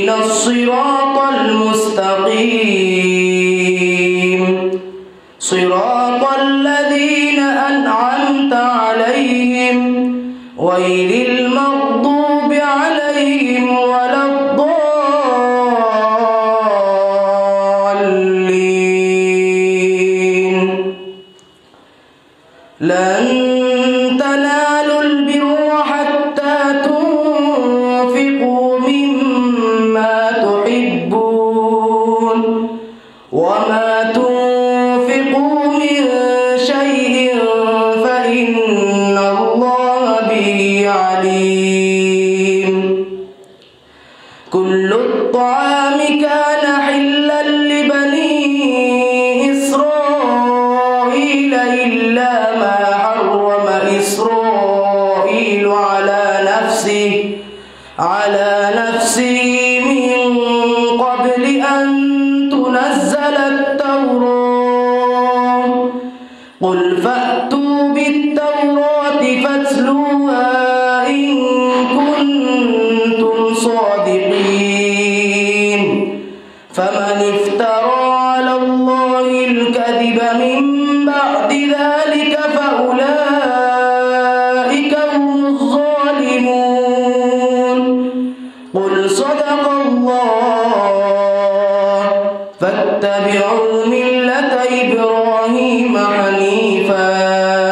اهدنا الصراط المستقيم. صراط الذين أنعمت عليهم. غير المغضوب عليهم ولا الضالين. لن شيء فإن الله به عليم. كل الطعام كان حلا لبني إسرائيل إلا ما حرم إسرائيل على نفسه على نفسه. فمن افترى على الله الكذب من بعد ذلك فأولئك هم الظالمون. قل صدق الله. فاتبعوا ملة إبراهيم حنيفا.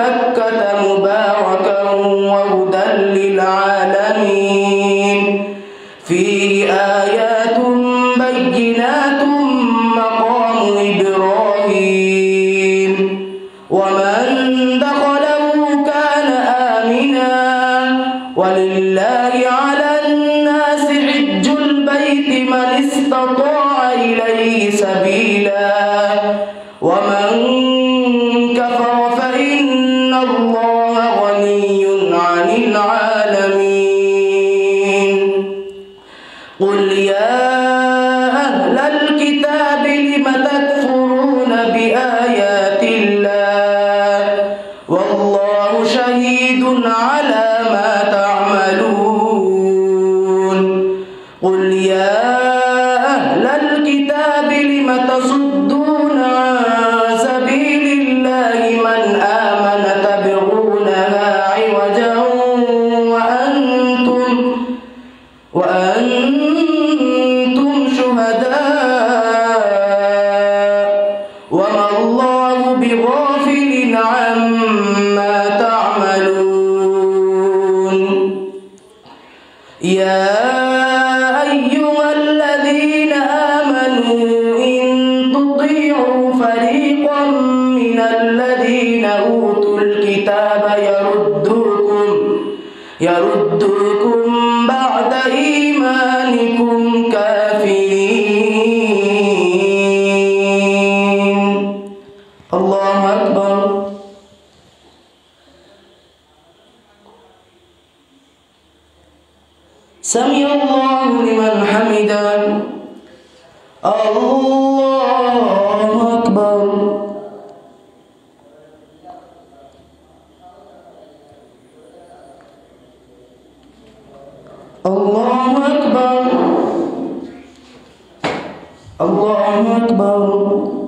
ببكة مباركا وهدى للعالمين. فيه آيات بينات مقام إبراهيم. ومن دخله كان آمنا. ولله على الناس حج البيت من استطاع إليه سبيلا. ومن قل يا أهل الكتاب لم تكفرون بآيات الله والله شهيد على ما تعملون قل يا أهل الكتاب لم تصدون يردوكم بعد إيمانكم كافرين. الله أكبر. سمع الله لمن حمده. الله أكبر الله أكبر الله أكبر.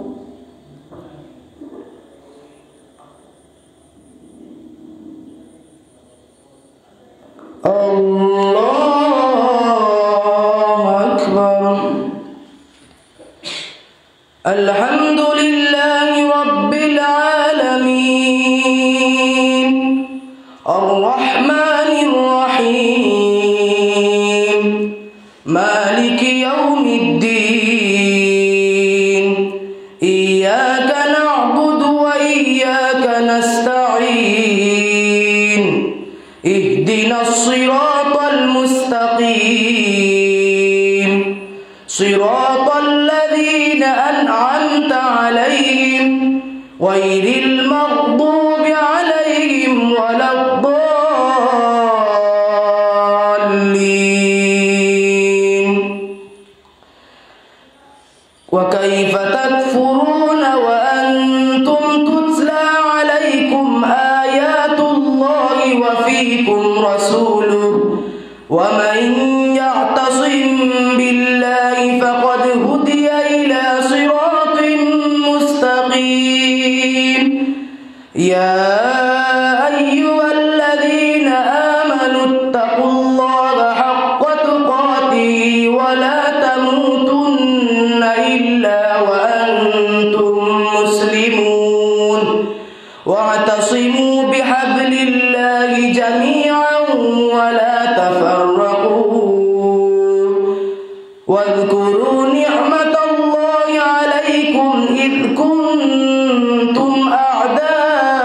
الصالحين اهدنا الصراط المستقيم. صراط الذين أنعمت عليهم غير أعداء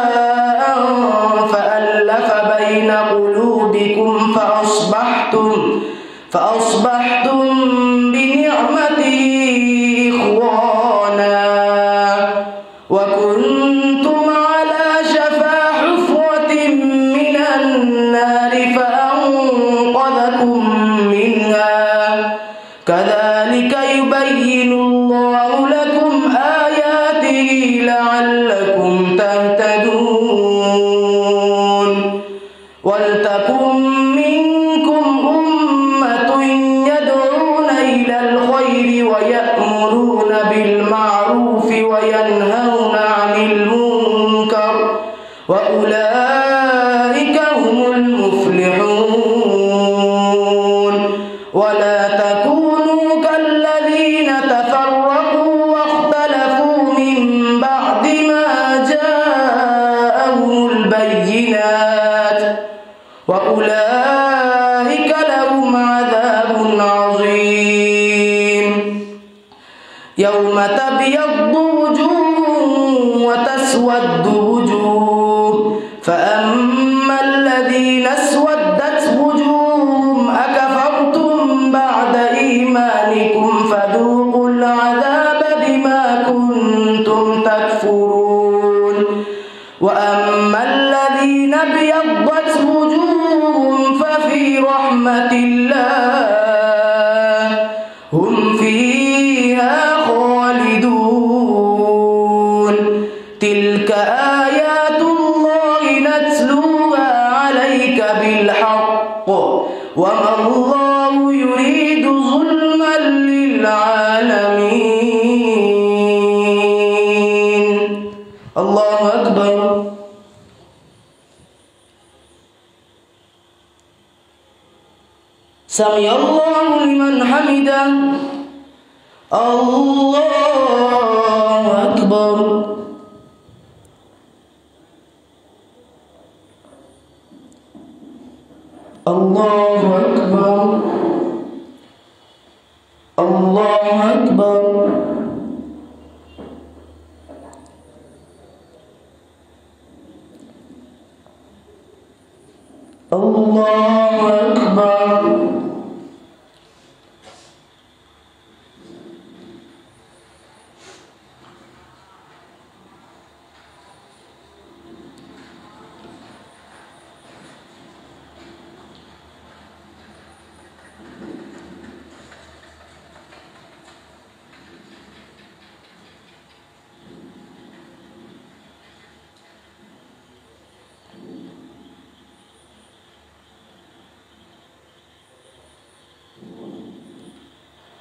تسود وجوه. فأما الذين أسودت وجوههم أكفرتم بعد إيمانكم؟ فذوقوا العذاب بما كنتم تكفرون. وأما الذين أبيضت وجوههم ففي رحمة الله الحق. وما الله يريد ظلما للعالمين. الله أكبر. سمي الله لمن حمده. الله أكبر. Allah.